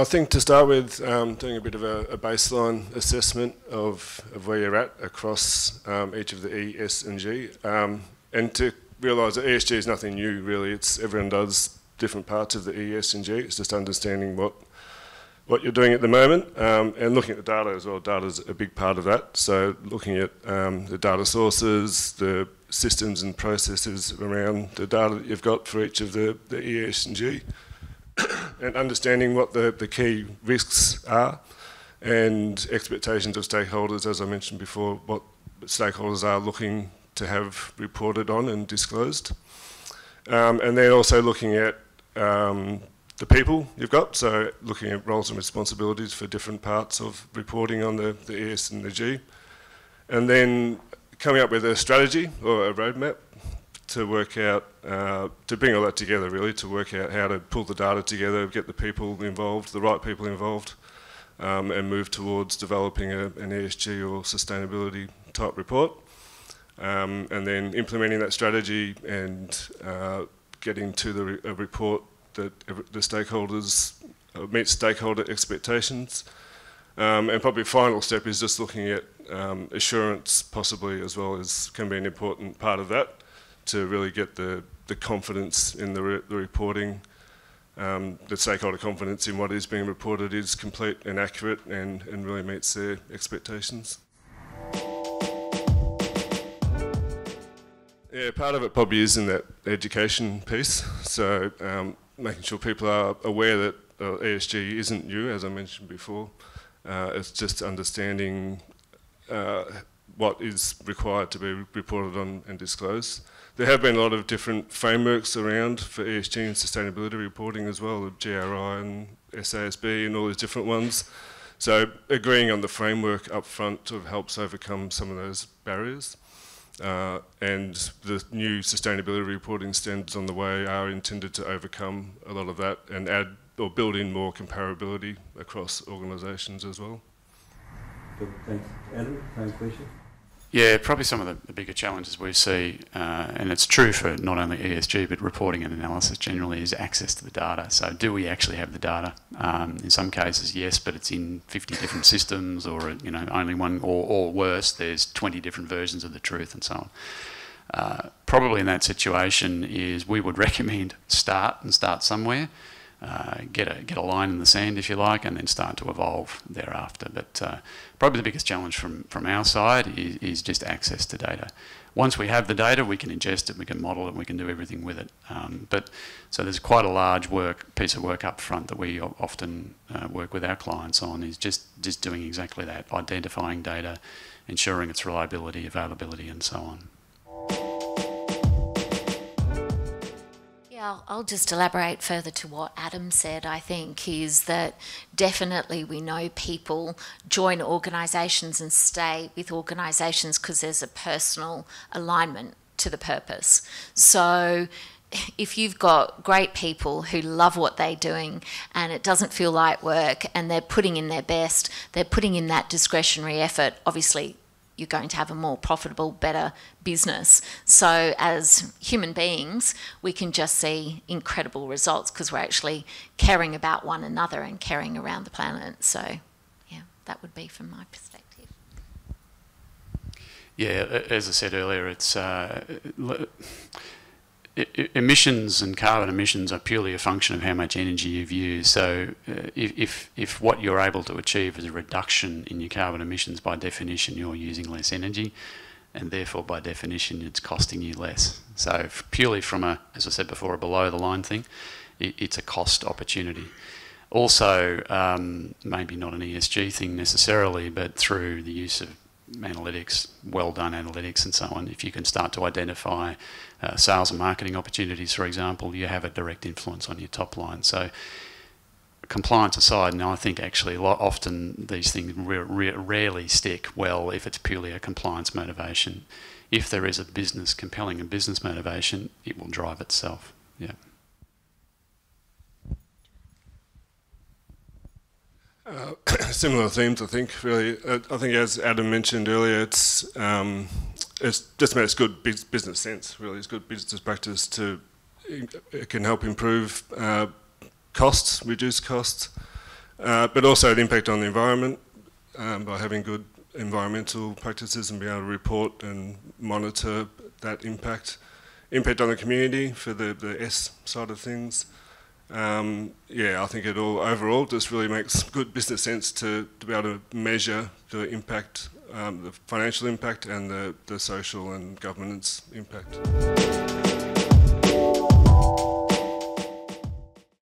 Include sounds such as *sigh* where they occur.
I think to start with, um, doing a bit of a, a, baseline assessment of, of where you're at across um, each of the E, S, and G, um, and to realise that ESG is nothing new really. It's everyone does different parts of the E, S, and G. It's just understanding what what you're doing at the moment um, and looking at the data as well. Data is a big part of that. So looking at um, the data sources, the systems and processes around the data that you've got for each of the, the E, S, and G. and understanding what the, the key risks are and expectations of stakeholders, as I mentioned before, what stakeholders are looking to have reported on and disclosed. Um, and then also looking at um, the people you've got, so looking at roles and responsibilities for different parts of reporting on the, the ES and the G. And then coming up with a strategy or a roadmap to work out, uh, to bring all that together really, to work out how to pull the data together, get the people involved, the right people involved, um, and move towards developing a, an ESG or sustainability type report. Um, and then implementing that strategy and uh, getting to the re report that the stakeholders uh, meet stakeholder expectations. Um, and probably final step is just looking at um, assurance possibly as well as can be an important part of that to really get the, the confidence in the, re the reporting, um, the stakeholder confidence in what is being reported is complete and accurate and, and really meets their expectations. Yeah, part of it probably is in that education piece. So um, making sure people are aware that uh, ESG isn't new, as I mentioned before. Uh, it's just understanding uh, what is required to be reported on and disclosed. There have been a lot of different frameworks around for ESG and sustainability reporting as well, the GRI and SASB and all these different ones. So agreeing on the framework up front sort of helps overcome some of those barriers. Uh, and the new sustainability reporting standards on the way are intended to overcome a lot of that and add or build in more comparability across organisations as well. Good, thanks. Adam, same question. Yeah, probably some of the, the bigger challenges we see, uh, and it's true for not only ESG but reporting and analysis generally, is access to the data. So, do we actually have the data? Um, in some cases, yes, but it's in 50 different systems, or you know, only one, or, or worse, there's 20 different versions of the truth, and so on. Uh, probably in that situation is we would *laughs* recommend start and start somewhere uh, get a get a line in the sand, if you like, and then start to evolve thereafter. But uh, probably the biggest challenge from from our side is, is, just access to data. Once we have the data, we can ingest it, we can model it, we can do everything with it. Um, but so there's quite a large work piece of work up front that we often uh, work with our clients on is just just doing exactly that, identifying data, ensuring its reliability, availability, and so on. I'll, I'll, just elaborate further to what Adam said. I think is that definitely we know people join organisations and stay with organisations because there's a personal alignment to the purpose. So if you've got great people who love what they're doing and it doesn't feel like work and they're putting in their best, they're putting in that discretionary effort, obviously you're going to have a more profitable, better business. So, as human beings, we can just see incredible results because we're actually caring about one another and caring around the planet. So, yeah, that would be from my perspective. Yeah, as I said earlier, it's. Uh, emissions and carbon emissions are purely a function of how much energy you've used. So, uh, if, if what you're able to achieve is a reduction in your carbon emissions, by definition, you're using less energy, and therefore, by definition, it's costing you less. So, purely from a, as I said before, a below the line thing, it, it's a cost opportunity. Also, um, maybe not an ESG thing necessarily, but through the use of analytics, well done analytics, and so on, if you can start to identify uh, sales and marketing opportunities, for example, you have a direct influence on your top line. So, compliance aside, and I think actually often these things rarely stick well if it's purely a compliance motivation. If there is a business compelling a business motivation, it will drive itself. Yeah. Uh, *coughs* similar themes, I think. Really, uh, I think as Adam mentioned earlier, it's um, it's just makes good business sense. Really, it's good business practice to it can help improve uh, costs, reduce costs, Uh, but also the impact on the environment um, by having good environmental practices and being able to report and monitor that impact. Impact on the community for the, the S side of things. Um, yeah, I think it all overall just really makes good business sense to, to be able to measure the impact, um, the financial impact and the, the social and governance impact.